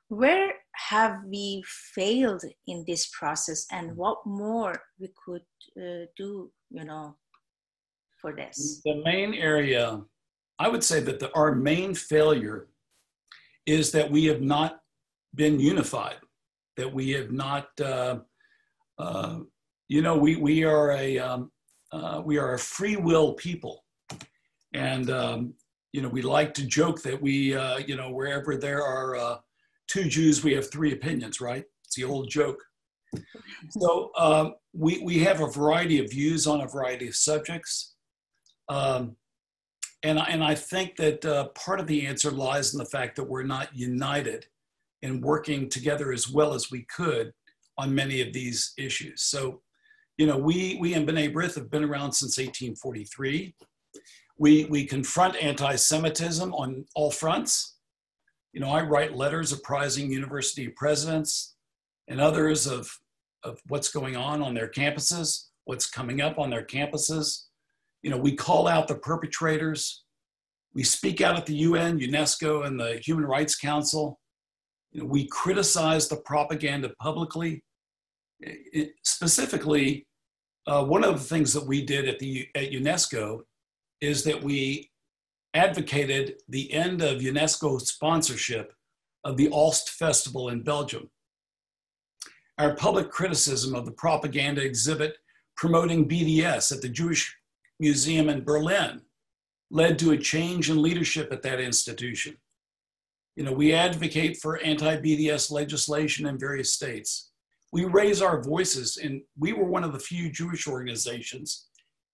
Where have we failed in this process and what more we could uh, do, you know, for this? The main area, I would say that the, our main failure is that we have not been unified, that we have not, uh, uh, you know, we, we are a, um, uh, we are a free will people. And, um, you know, we like to joke that we, uh, you know, wherever there are uh, two Jews, we have three opinions, right? It's the old joke. So um, we, we have a variety of views on a variety of subjects. Um, and, and I think that uh, part of the answer lies in the fact that we're not united in working together as well as we could on many of these issues. So, you know, we, we in B'nai B'rith have been around since 1843. We, we confront anti-Semitism on all fronts. You know, I write letters apprising university presidents and others of, of what's going on on their campuses, what's coming up on their campuses. You know, we call out the perpetrators. We speak out at the UN, UNESCO, and the Human Rights Council You know, we criticize the propaganda publicly. It, specifically, uh, one of the things that we did at the at UNESCO is that we advocated the end of UNESCO sponsorship of the Aalst Festival in Belgium. Our public criticism of the propaganda exhibit promoting BDS at the Jewish Museum in Berlin led to a change in leadership at that institution. You know, we advocate for anti-BDS legislation in various states. We raise our voices, and we were one of the few Jewish organizations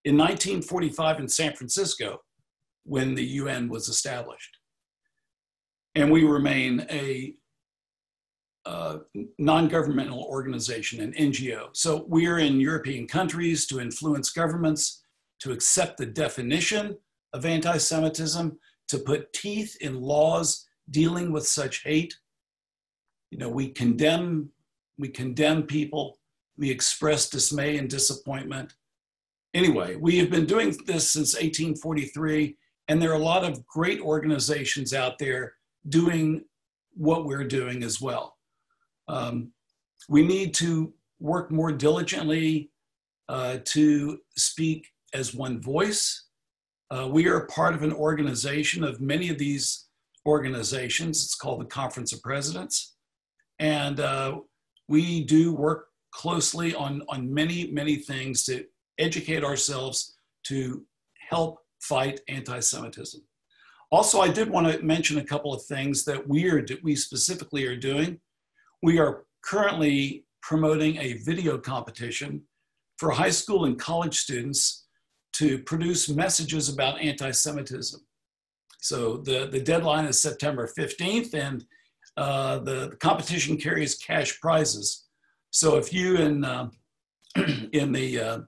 in 1945 in San Francisco when the UN was established. And we remain a uh, non-governmental organization, an NGO. So we're in European countries to influence governments to accept the definition of anti-Semitism, to put teeth in laws dealing with such hate. You know, we condemn, we condemn people, we express dismay and disappointment. Anyway, we have been doing this since 1843, and there are a lot of great organizations out there doing what we're doing as well. Um, we need to work more diligently uh, to speak as one voice. Uh, we are part of an organization of many of these organizations. It's called the Conference of Presidents. And uh, we do work closely on, on many, many things to educate ourselves to help fight anti-Semitism. Also, I did want to mention a couple of things that we are that we specifically are doing. We are currently promoting a video competition for high school and college students to produce messages about anti-Semitism. So the, the deadline is September 15th, and uh, the, the, competition carries cash prizes. So if you in, uh, in the uh,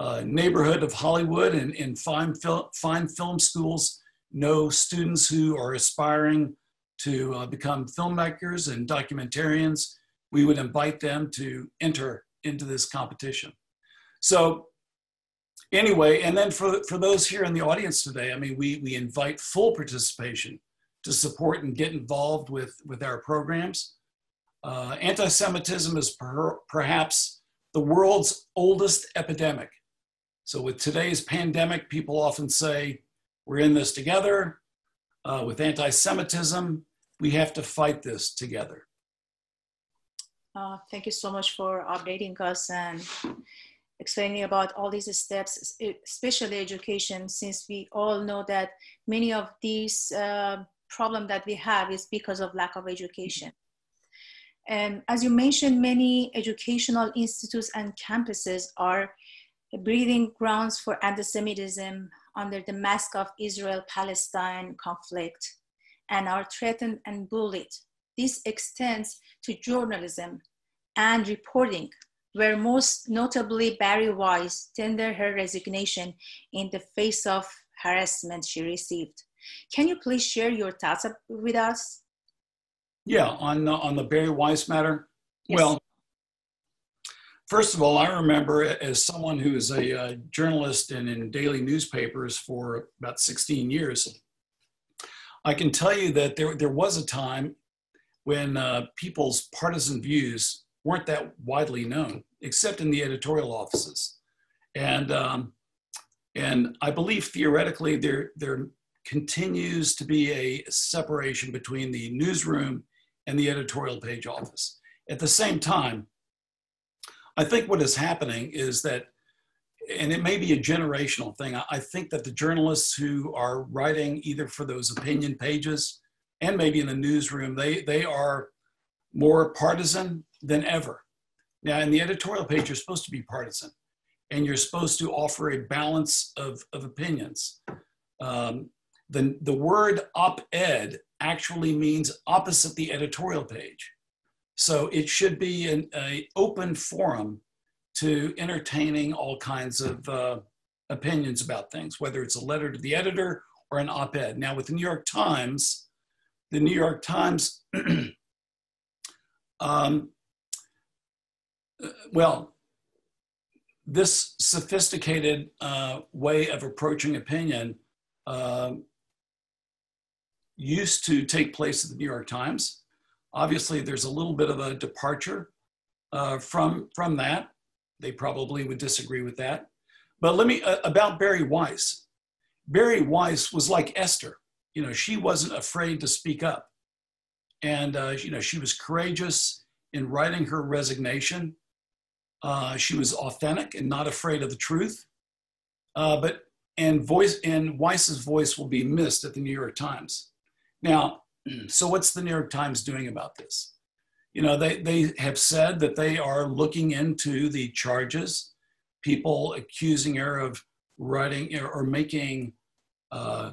uh, neighborhood of Hollywood and in fine, fil fine film schools know students who are aspiring to uh, become filmmakers and documentarians, we would invite them to enter into this competition. So anyway, and then for, for those here in the audience today, I mean, we, we invite full participation to support and get involved with, with our programs. Uh, anti-Semitism is per, perhaps the world's oldest epidemic. So with today's pandemic, people often say, we're in this together. Uh, with anti-Semitism, we have to fight this together. Uh, thank you so much for updating us and explaining about all these steps, especially education, since we all know that many of these uh, problems that we have is because of lack of education. And as you mentioned, many educational institutes and campuses are breeding grounds for anti-Semitism under the mask of Israel-Palestine conflict and are threatened and bullied. This extends to journalism and reporting, where most notably Bari Weiss tendered her resignation in the face of harassment she received. Can you please share your thoughts with us? Yeah, on, on the Bari Weiss matter. Yes. Well, First of all, I remember as someone who is a uh, journalist and in daily newspapers for about 16 years, I can tell you that there, there was a time when uh, people's partisan views weren't that widely known, except in the editorial offices. And, um, and I believe theoretically there, there continues to be a separation between the newsroom and the editorial page office. At the same time, I think what is happening is that, and it may be a generational thing, I think that the journalists who are writing either for those opinion pages and maybe in the newsroom, they, they are more partisan than ever. Now, in the editorial page, you're supposed to be partisan and you're supposed to offer a balance of, of opinions. Um, the, the word op ed actually means opposite the editorial page. So it should be an a open forum to entertaining all kinds of uh, opinions about things, whether it's a letter to the editor or an op-ed. Now with the New York Times, the New York Times, um, well, this sophisticated uh, way of approaching opinion uh, used to take place at the New York Times. Obviously, there's a little bit of a departure uh, from, from that. They probably would disagree with that. But let me, uh, about Bari Weiss. Bari Weiss was like Esther. You know, she wasn't afraid to speak up. And, uh, you know, she was courageous in writing her resignation. Uh, she was authentic and not afraid of the truth. Uh, but, and voice, and Weiss's voice will be missed at the New York Times. Now, so what's the New York Times doing about this? You know, they, they have said that they are looking into the charges, people accusing her of writing or making uh,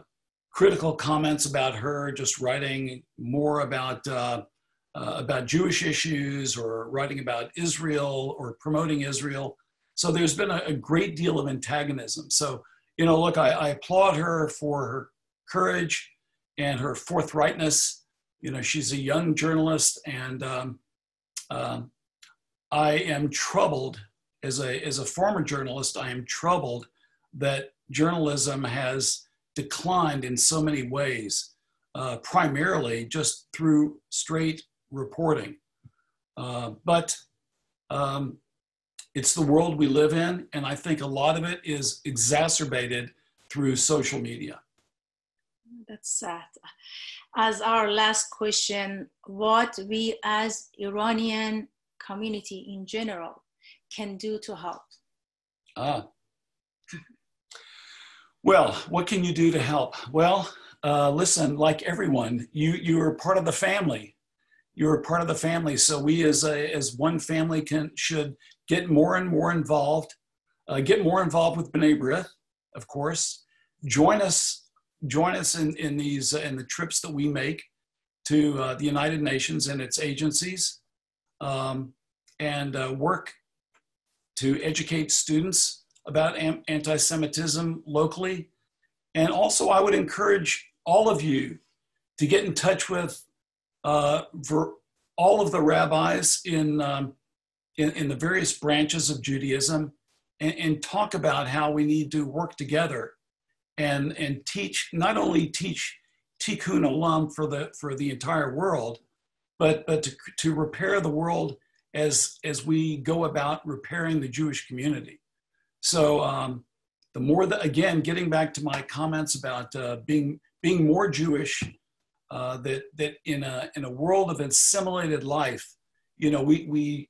critical comments about her, just writing more about uh, uh, about Jewish issues or writing about Israel or promoting Israel. So there's been a, a great deal of antagonism. So you know, look, I, I, applaud her for her courage and her forthrightness. You know, she's a young journalist, and um, um, I am troubled as a as a former journalist. I am troubled that journalism has declined in so many ways, uh, primarily just through straight reporting. Uh, but um, it's the world we live in, and I think a lot of it is exacerbated through social media. That's sad. As our last question, what we as Iranian community in general can do to help? Ah, well, what can you do to help? Well, uh, listen, like everyone, you you are part of the family. You're a part of the family. So we, as a, as one family, can should get more and more involved. Uh, get more involved with B'nai B'rith, of course. Join us. Join us in in these uh, in the trips that we make to uh, the United Nations and its agencies, um, and uh, work to educate students about anti Semitism locally. And also, I would encourage all of you to get in touch with uh, all of the rabbis in, um, in, in, the various branches of Judaism and, and, talk about how we need to work together and, and teach, not only teach tikkun olam for the, for the entire world, but, but to, to repair the world as, as we go about repairing the Jewish community. So um, the more that, again, getting back to my comments about uh, being, being more Jewish, uh, that, that in a, in a world of assimilated life, you know, we, we,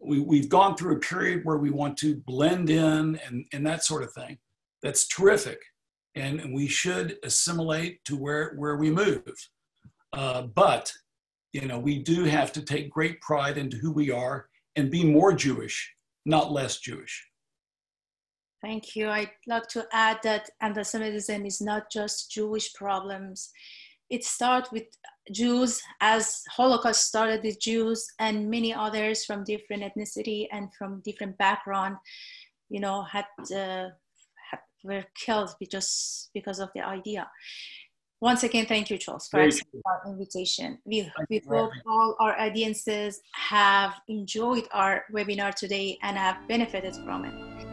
we, we've gone through a period where we want to blend in and, and that sort of thing. That's terrific. And, we should assimilate to where, where we move. Uh, but, you know, we do have to take great pride into who we are and be more Jewish, not less Jewish. Thank you. I'd like to add that anti-Semitism is not just Jewish problems. It starts with Jews as Holocaust started with Jews and many others from different ethnicity and from different background, you know, had, uh, had were killed just because of the idea. Once again, thank you, Charles, for our invitation. We, we hope all our audiences have enjoyed our webinar today and have benefited from it.